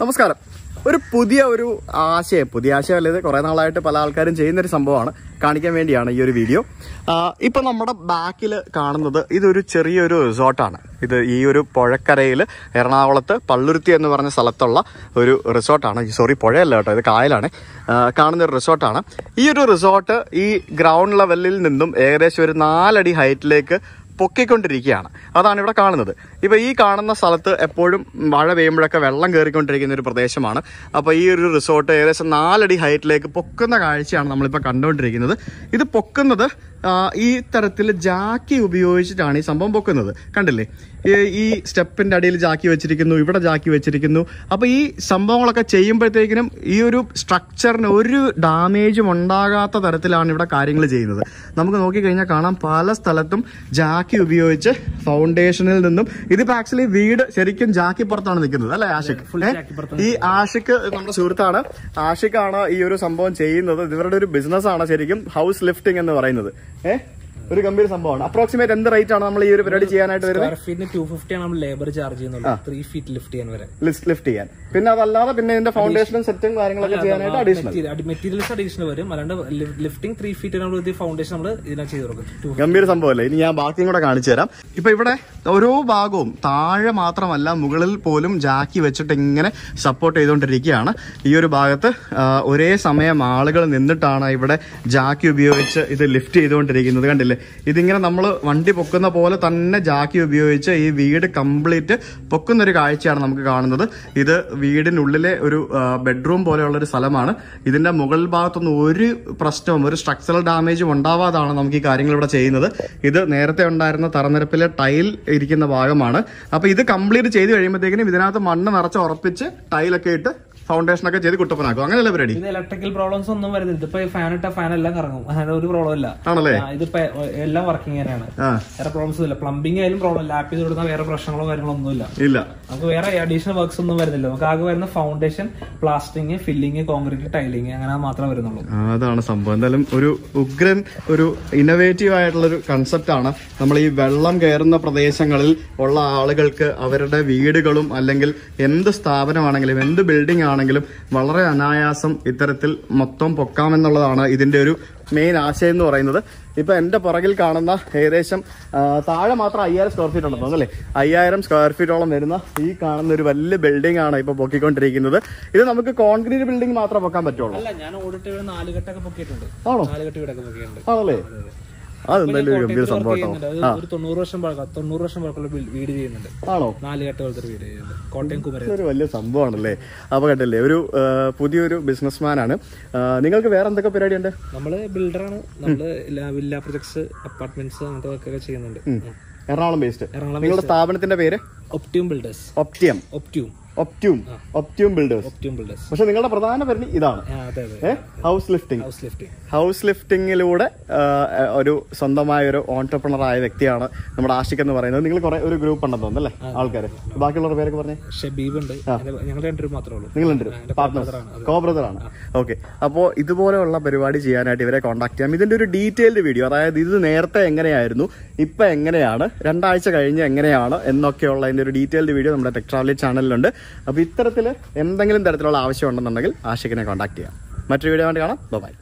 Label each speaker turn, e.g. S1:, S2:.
S1: നമസ്കാരം. ഒരു പുതിയ ഒരു ആശയം പുതിയ ആശയം അല്ലേ കുറേ നാളായിട്ട് പല ആൾക്കാരും ചെയ്യുന്നൊരു സംഭവമാണ്. കാണിക്കാൻ വേണ്ടിയാണ് ഈ ഒരു വീഡിയോ. ഇപ്പം നമ്മുടെ ബാക്കിൽ കാണുന്നത് ഇതൊരു ചെറിയൊരു റിസോർട്ടാണ്. ഇത് ഈ ഒരു പുഴക്കരയിൽ എറണാകുളത്ത് പള്ളുരുത്തി എന്ന് പറഞ്ഞ സ്ഥലത്തുള്ള ഒരു റിസോർട്ടാണ്. സോറി പുഴയല്ല കേട്ടോ ഇത് കായലാണ്. കാണുന്ന ഒരു റിസോർട്ടാണ്. ഈ ഒരു റിസോർട്ട് ഈ ഗ്രൗണ്ട് ലെവലിൽ നിന്നും ഏകദേശം ഒരു നാലടി ഹൈറ്റിലേക്ക് പൊക്കിക്കൊണ്ടിരിക്കുകയാണ്. അതാണ് ഇവിടെ കാണുന്നത്. ഇപ്പോൾ ഈ കാണുന്ന സ്ഥലത്ത് എപ്പോഴും മഴ പെയ്യുമ്പോഴൊക്കെ വെള്ളം കയറിക്കൊണ്ടിരിക്കുന്ന ഒരു പ്രദേശമാണ്. അപ്പോൾ ഈ ഒരു റിസോർട്ട് ഏകദേശം നാലടി ഹൈറ്റിലേക്ക് പൊക്കുന്ന കാഴ്ചയാണ് നമ്മളിപ്പോൾ കണ്ടുകൊണ്ടിരിക്കുന്നത്. ഇത് പൊക്കുന്നത് ഈ തരത്തിൽ ജാക്കി ഉപയോഗിച്ചിട്ടാണ് ഈ സംഭവം പൊക്കുന്നത്. കണ്ടില്ലേ? ഈ- സ്റ്റെപ്പിന്റെ അടിയിൽ ജാക്കി വെച്ചിരിക്കുന്നു ഇവിടെ ജാക്കി വെച്ചിരിക്കുന്നു. അപ്പോൾ ഈ സംഭവങ്ങളൊക്കെ ചെയ്യുമ്പോഴത്തേക്കിനും ഈ ഒരു സ്ട്രക്ചറിന് ഒരു ഡാമേജും ഉണ്ടാകാത്ത തരത്തിലാണ് ഇവിടെ കാര്യങ്ങൾ ചെയ്യുന്നത്. നമുക്ക് നോക്കിക്കഴിഞ്ഞാൽ കാണാം പല സ്ഥലത്തും ജാക്കി ഉപയോഗിച്ച് ഫൗണ്ടേഷനിൽ നിന്നും ഇതിപ്പോ ആക്ച്വലി വീട് ശരിക്കും ജാക്കി പുറത്താണ് നിൽക്കുന്നത് അല്ലെ ആഷിക്? ഈ ആഷിക് നമ്മുടെ സുഹൃത്താണ്. ആണ് ഈ ഒരു സംഭവം ചെയ്യുന്നത്. ഇവരുടെ ഒരു ബിസിനസ് ആണ് ശരിക്കും ഹൗസ് ലിഫ്റ്റിംഗ് എന്ന് പറയുന്നത്. ഏഹ് ഒരു ഗംഭീര സംഭവമാണ്. അപ്രോക്സിമേറ്റ് എന്ത് റേറ്റ് ആണ് നമ്മൾ ഈ ഒരു പരിപാടി ചെയ്യാനായിട്ട് വരുന്നത്?
S2: ടു ഫിഫ്റ്റി ആണ് നമ്മൾ ലേബർ ചാർജ് ചെയ്യുന്നത്. ത്രീ ഫീറ്റ് ലിഫ്റ്റ് ചെയ്യാൻ വരെ.
S1: ലിഫ്റ്റ് ചെയ്യാൻ. പിന്നെ അതല്ലാതെ പിന്നെ ഇതിന്റെ ഫൗണ്ടേഷനും സെറ്റും കാര്യങ്ങളൊക്കെ ചെയ്യാനായിട്ട് അഡീഷണൽ
S2: മെറ്റീരിയൽസ് അഡീഷണൽ വരും. അല്ലാണ്ട് ലിഫ്റ്റിംഗ് ത്രീ ഫീറ്റ് നമ്മൾ ഫൗണ്ടേഷൻ നമ്മൾ ഇതിനെ ചെയ്ത് കൊടുക്കും.
S1: ഗംഭീര സംഭവമല്ലേ? ഇനി ഞാൻ ബാക്കിയും കൂടെ കാണിച്ചു തരാം. ഇപ്പൊ ഇവിടെ ഓരോ ഭാഗവും താഴെ മാത്രമല്ല മുകളിൽ പോലും ജാക്കി വെച്ചിട്ട് ഇങ്ങനെ സപ്പോർട്ട് ചെയ്തുകൊണ്ടിരിക്കുകയാണ്. ഈ ഒരു ഭാഗത്ത് ഒരേ സമയം ആളുകൾ നിന്നിട്ടാണ് ഇവിടെ ജാക്കി ഉപയോഗിച്ച് ഇത് ലിഫ്റ്റ് ചെയ്തുകൊണ്ടിരിക്കുന്നത്. കണ്ടില്ലേ? ഇതിങ്ങനെ നമ്മൾ വണ്ടി പൊക്കുന്ന പോലെ തന്നെ ജാക്കി ഉപയോഗിച്ച് ഈ വീട് കംപ്ലീറ്റ് പൊക്കുന്ന ഒരു കാഴ്ചയാണ് നമുക്ക് കാണുന്നത്. ഇത് വീടിനുള്ളിലെ ഒരു ബെഡ്റൂം പോലെയുള്ള ഒരു സ്ഥലമാണ്. ഇതിന്റെ മുകൾ ഭാഗത്തൊന്നും ഒരു പ്രശ്നവും ഒരു സ്ട്രക്ചറൽ ഡാമേജും ഉണ്ടാവാതാണ് നമുക്ക് ഈ കാര്യങ്ങൾ ഇവിടെ ചെയ്യുന്നത്. ഇത് നേരത്തെ ഉണ്ടായിരുന്ന തറനിരപ്പിലെ ടൈൽ ഇരിക്കുന്ന ഭാഗമാണ്. അപ്പോൾ ഇത് കംപ്ലീറ്റ് ചെയ്ത് കഴിയുമ്പോഴത്തേക്കിനും ഇതിനകത്ത് മണ്ണ് നിറച്ച് ഉറപ്പിച്ച് ടൈലൊക്കെ ഇട്ട് ഫൗണ്ടേഷൻ ഒക്കെ ചെയ്ത് കുട്ടപ്പനാക്കും. അങ്ങനെയല്ല പരിപാടി?
S2: ഇത് ഇലക്ട്രിക്കൽ പ്രോബ്ലംസ് ഒന്നും വരുന്നില്ല. ഇതിപ്പോ ഫാൻ ഇട്ട ഫാൻ എല്ലാം കറങ്ങും. അങ്ങനെ ഒരു പ്രോബ്ലം ഇല്ല.
S1: ആണല്ലേ?
S2: ഇത് ഇതിപ്പോ എല്ലാം വർക്കിംഗ് തന്നെയാണ്. വേറെ പ്രോബ്ലംസ് ഇല്ല പ്ലംബിംഗ് ആയാലും പ്രോബ്ലം ഇല്ല. ആപ്പ് ചെയ്ത് വേറെ പ്രശ്നങ്ങളോ കാര്യങ്ങളോ ഒന്നും
S1: ഇല്ല.
S2: നമുക്ക് വേറെ അഡീഷണൽ വർക്ക്സ് ഒന്നും വരുന്നില്ല. നമുക്ക് ആകെ വരുന്ന foundation plastering filling concrete tiling അങ്ങനെ മാത്രമേ വരുന്നുള്ളൂ.
S1: അതാണ് സംഭവം. എന്തായാലും ഒരു ഉഗ്രൻ ഒരു ഇന്നോവേറ്റീവ് ആയിട്ടുള്ള ഒരു കൺസെപ്റ്റ് ആണ്. നമ്മൾ ഈ വെള്ളം കയറുന്ന പ്രദേശങ്ങളിൽ ഉള്ള ആളുകൾക്ക് അവരുടെ വീടുകളും അല്ലെങ്കിൽ എന്ത് സ്ഥാപനമാണെങ്കിലും എന്ത് ബിൽഡിംഗ് ആണെങ്കിലും വളരെ അനായാസം ഇത്തരത്തിൽ മൊത്തം പൊക്കാമെന്നുള്ളതാണ് ഇതിന്റെ ഒരു മെയിൻ ആശയം എന്ന് പറയുന്നത്. ഇപ്പൊ എന്റെ പുറകിൽ കാണുന്ന ഏകദേശം താഴെ മാത്രം അയ്യായിരം സ്ക്വയർ ഫീറ്റ് ഉണ്ടെന്ന് തോന്നുന്നു അല്ലേ? അയ്യായിരം സ്ക്വയർ ഫീറ്റോളം വരുന്ന ഈ കാണുന്ന ഒരു വലിയ ബിൽഡിംഗ് ആണ് ഇപ്പൊ പൊക്കിക്കൊണ്ടിരിക്കുന്നത്. ഇത് നമുക്ക് കോൺക്രീറ്റ് ബിൽഡിംഗ് മാത്രം പൊക്കാൻ പറ്റുള്ളൂ. ആണോ? ആണല്ലേ? അതെന്തായാലും ഒരു ഗംഭീര സംഭവം കേട്ടോ.
S2: ഒരു തൊണ്ണൂറ് വർഷം പഴക്കം തൊണ്ണൂറ് വർഷം പഴക്കമുള്ള വീട് ചെയ്യുന്നുണ്ട്.
S1: ആണോ?
S2: നാല് കെട്ട് പോലത്തെ വീട് ചെയ്യുന്നുണ്ട്. കോട്ടയം കുമരകം.
S1: ഒരു വലിയ സംഭവമാണല്ലേ? അപ്പൊ കണ്ടല്ലേ ഒരു പുതിയൊരു ബിസിനസ്മാൻ ആണ്. നിങ്ങൾക്ക് വേറെ എന്തൊക്കെ പരിപാടി ഉണ്ട്
S2: നമ്മൾ ബിൽഡറാണ് നമ്മൾ വില്ല പ്രൊജക്ട്സ് അപ്പാർട്ട്മെന്റ്സ് അങ്ങനത്തെ വർക്കൊക്കെ ചെയ്യുന്നുണ്ട്.
S1: എറണാകുളം ബേസ്ഡ്
S2: എറണാകുളം
S1: നിങ്ങളുടെ സ്ഥാപനത്തിന്റെ പേര്?
S2: Optium builders
S1: Optium
S2: Optium
S1: Optium Optium builders
S2: Optium builders
S1: പക്ഷെ നിങ്ങളുടെ പ്രധാന പരിണി ഇതാണ്. House lifting
S2: house lifting
S1: house ലിഫ്റ്റിങ്ങിലൂടെ ഒരു സ്വന്തമായ ഒരു ഓൺടർപ്രണർ ആയ വ്യക്തിയാണ് നമ്മുടെ ആഷിക് എന്ന് പറയുന്നത്. നിങ്ങൾ കുറെ ഒരു ഗ്രൂപ്പ് ഉണ്ടെന്ന് തോന്നുന്നു അല്ലേ? ആൾക്കാർ ബാക്കിയുള്ളവരുടെ പേരൊക്കെ പറഞ്ഞു?
S2: ഷബീബ് ഉണ്ട്. ഞങ്ങൾ രണ്ടുപേരും മാത്രമേ ഉള്ളൂ.
S1: നിങ്ങളുണ്ട് പാർട്ട്നേഴ്സ് കോ ബ്രദർ ആണ് ഓക്കെ അപ്പോൾ ഇതുപോലെയുള്ള പരിപാടി ചെയ്യാനായിട്ട് ഇവരെ കോൺടാക്ട് ചെയ്യാം. ഇതിന്റെ ഒരു ഡീറ്റെയിൽഡ് വീഡിയോ അതായത് ഇത് നേരത്തെ എങ്ങനെയായിരുന്നു ഇപ്പൊ എങ്ങനെയാണ് രണ്ടാഴ്ച കഴിഞ്ഞ് എങ്ങനെയാണ് എന്നൊക്കെയുള്ള അതിന്റെ ഒരു ഡീറ്റെയിൽഡ് വീഡിയോ നമ്മുടെ ടെക് ട്രാവലി ചാനലിലുണ്ട് അപ്പോൾ ഇത്തരത്തിൽ എന്തെങ്കിലും തരത്തിലുള്ള ആവശ്യം ഉണ്ടെന്നുണ്ടെങ്കിൽ ആഷിക്കിനെ കോൺടാക്ട് ചെയ്യാം. മറ്റൊരു വീഡിയോ വേണ്ടി കാണാം. ബൈ